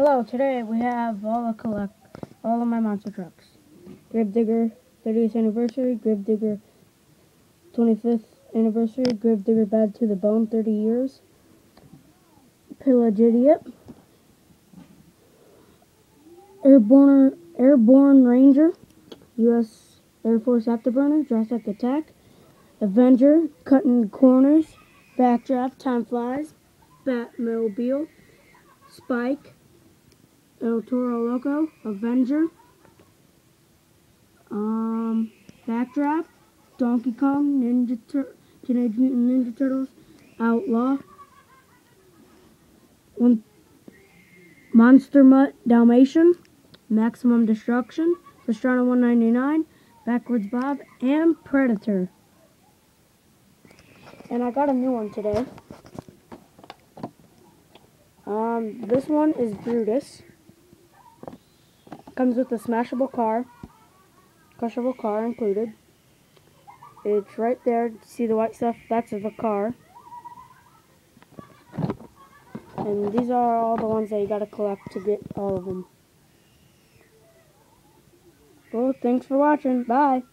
Hello, today we have all the collect all of my monster trucks. Grave Digger 30th anniversary, Grave Digger 25th anniversary, Grave Digger Bad to the Bone 30 years, Pillage Idiot, Airborne Airborne Ranger, U.S. Air Force Afterburner, Jurassic Attack, Avenger, Cutting Corners, Backdraft, Time Flies, Batmobile, Spike, El Toro Loco, Avenger, um, Backdraft, Donkey Kong, Ninja Tur- Teenage Mutant Ninja Turtles, Outlaw, one, Monster Mutt Dalmatian, Maximum Destruction, Pastrana 199, Backwards Bob, and Predator. And I got a new one today. Um, this one is Brutus. Comes with a smashable car, crushable car included. It's right there. See the white stuff? That's the car. And these are all the ones that you gotta collect to get all of them. Well, thanks for watching. Bye.